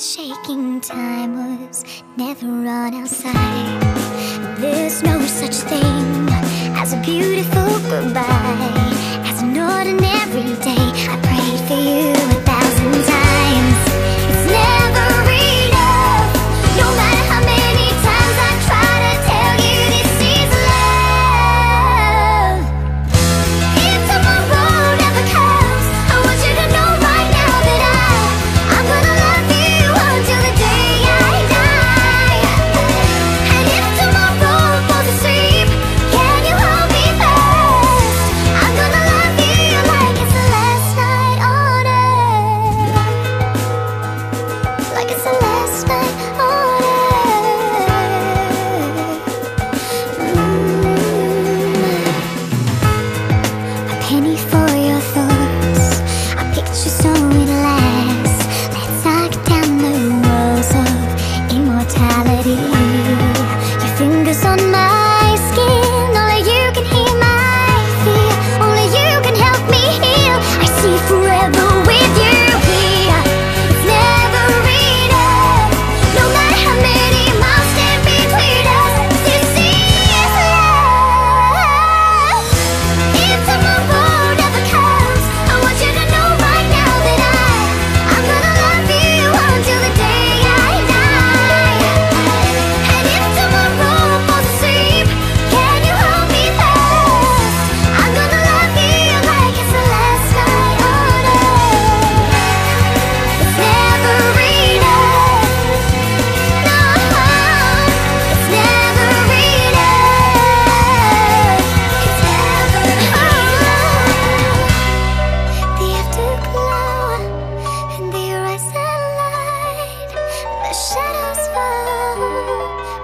shaking time was never on our side. There's no such thing.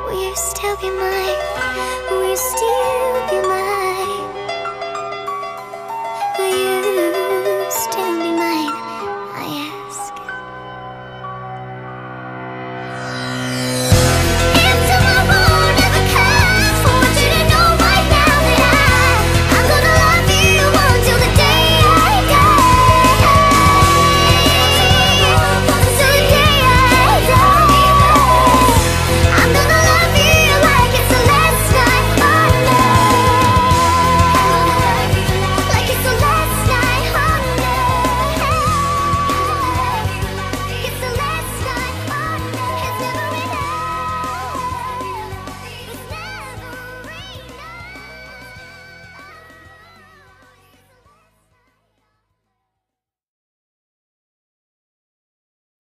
Will you still be mine? Will you still